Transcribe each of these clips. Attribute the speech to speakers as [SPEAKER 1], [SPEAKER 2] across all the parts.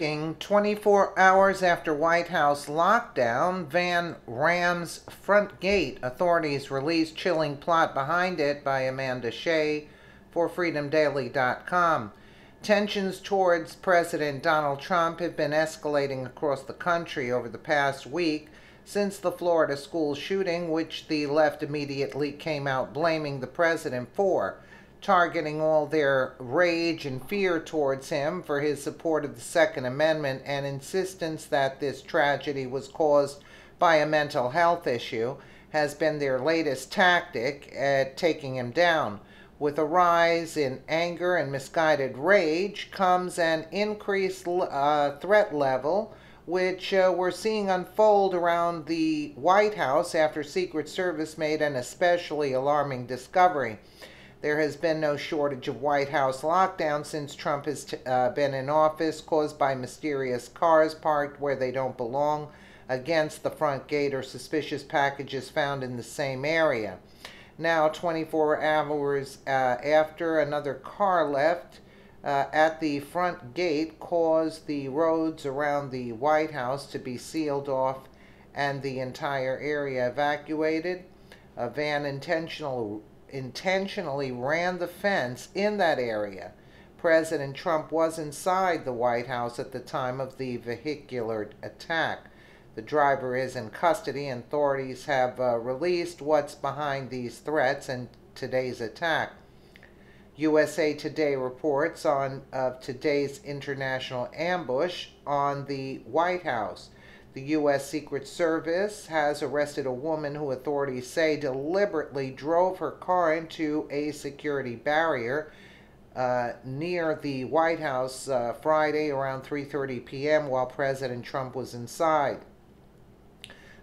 [SPEAKER 1] Breaking 24 hours after White House lockdown, van rams front gate. Authorities release chilling plot behind it by Amanda Shea for FreedomDaily.com. Tensions towards President Donald Trump have been escalating across the country over the past week since the Florida school shooting, which the left immediately came out blaming the president for targeting all their rage and fear towards him for his support of the Second Amendment and insistence that this tragedy was caused by a mental health issue has been their latest tactic at taking him down. With a rise in anger and misguided rage comes an increased uh, threat level, which uh, we're seeing unfold around the White House after Secret Service made an especially alarming discovery. There has been no shortage of White House lockdown since Trump has t- uh, been in office, caused by mysterious cars parked where they don't belong against the front gate or suspicious packages found in the same area. Now, 24 hours uh, after another car left uh, at the front gate, caused the roads around the White House to be sealed off and the entire area evacuated. A van intentional, intentionally ran the fence in that area. President Trump was inside the White House at the time of the vehicular attack. The driver is in custody, and authorities have uh, released what's behind these threats and today's attack. USA Today reports on of today's international ambush on the White House. The U.S. Secret Service has arrested a woman who authorities say deliberately drove her car into a security barrier uh, near the White House uh, Friday around 3:30 p.m. while President Trump was inside.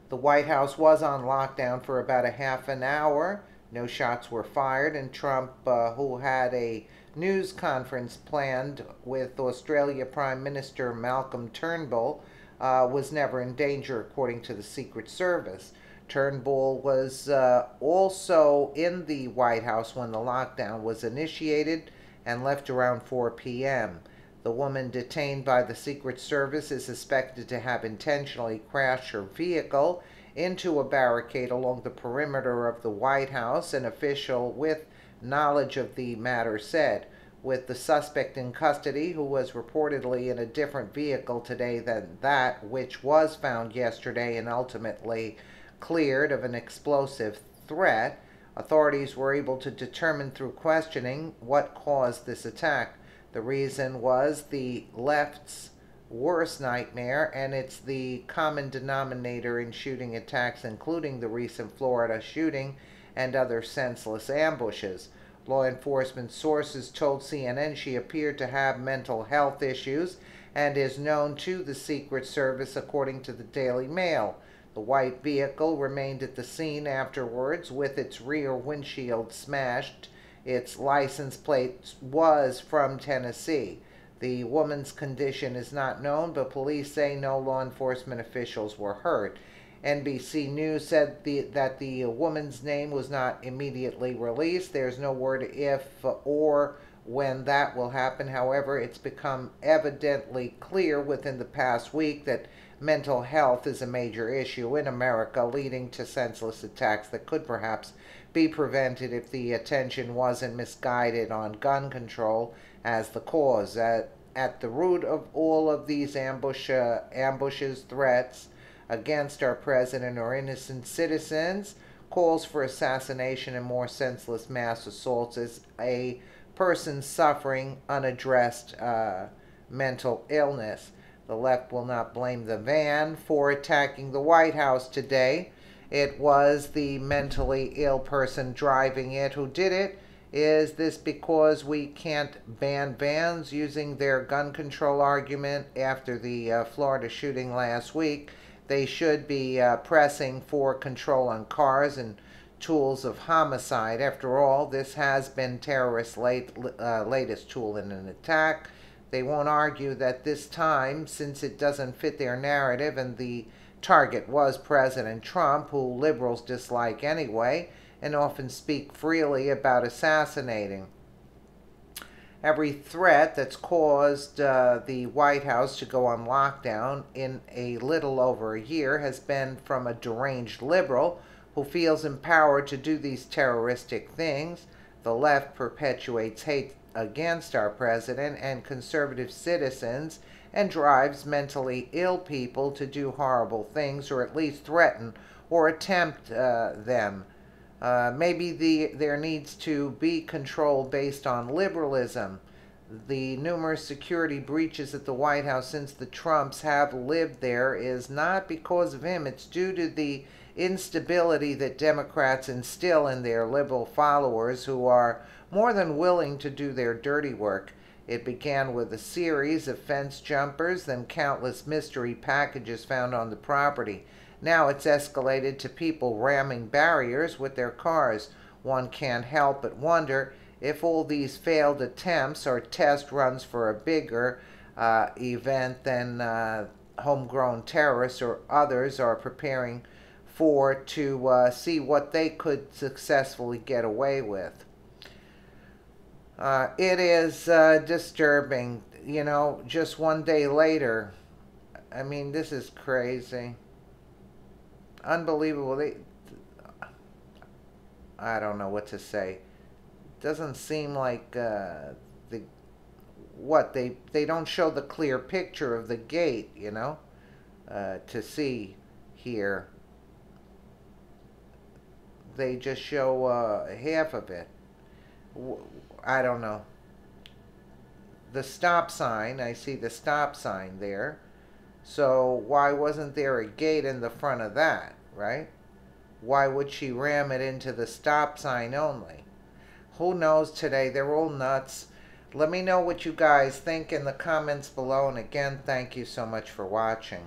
[SPEAKER 1] The White House was on lockdown for about a half an hour. No shots were fired, and Trump, uh, who had a news conference planned with Australia Prime Minister Malcolm Turnbull, uh, was never in danger, according to the Secret Service. Turnbull was uh, also in the White House when the lockdown was initiated and left around 4 p.m. The woman detained by the Secret Service is suspected to have intentionally crashed her vehicle into a barricade along the perimeter of the White House, an official with knowledge of the matter said with the suspect in custody, who was reportedly in a different vehicle today than that which was found yesterday and ultimately cleared of an explosive threat. Authorities were able to determine through questioning what caused this attack. The reason was the left's worst nightmare, and it's the common denominator in shooting attacks, including the recent Florida shooting and other senseless ambushes. Law enforcement sources told CNN she appeared to have mental health issues and is known to the Secret Service, according to the Daily Mail. The white vehicle remained at the scene afterwards with its rear windshield smashed. Its license plate was from Tennessee. The woman's condition is not known, but police say no law enforcement officials were hurt. NBC News said the, that the woman's name was not immediately released. There's no word if or when that will happen. However, it's become evidently clear within the past week that mental health is a major issue in America, leading to senseless attacks that could perhaps be prevented if the attention wasn't misguided on gun control as the cause. At, at the root of all of these ambush, uh, ambushes, threats, against our president or innocent citizens, calls for assassination and more senseless mass assaults as a person suffering unaddressed uh, mental illness. The left will not blame the van for attacking the White House today. It was the mentally ill person driving it who did it. Is this because we can't ban vans using their gun control argument after the uh, Florida shooting last week? They should be uh, pressing for control on cars and tools of homicide. After all, this has been terrorists' late, uh, latest tool in an attack. They won't argue that this time, since it doesn't fit their narrative and the target was President Trump, who liberals dislike anyway, and often speak freely about assassinating. Every threat that's caused uh, the White House to go on lockdown in a little over a year has been from a deranged liberal who feels empowered to do these terroristic things. The left perpetuates hate against our president and conservative citizens and drives mentally ill people to do horrible things or at least threaten or attempt uh, them. Uh, maybe the, there needs to be control based on liberalism. The numerous security breaches at the White House since the Trumps have lived there is not because of him. It's due to the instability that Democrats instill in their liberal followers who are more than willing to do their dirty work. It began with a series of fence jumpers, then countless mystery packages found on the property. Now it's escalated to people ramming barriers with their cars. One can't help but wonder if all these failed attempts are test runs for a bigger uh, event than uh, homegrown terrorists or others are preparing for to uh, see what they could successfully get away with. Uh, it is uh, disturbing, you know, just one day later. I mean, this is crazy unbelievable. They, I don't know what to say. Doesn't seem like uh, the what they they don't show the clear picture of the gate, you know, uh, to see here. They just show uh, half of it. I don't know. The stop sign, I see the stop sign there. So why wasn't there a gate in the front of that, right? Why would she ram it into the stop sign only? Who knows today? They're all nuts. Let me know what you guys think in the comments below. And again, thank you so much for watching.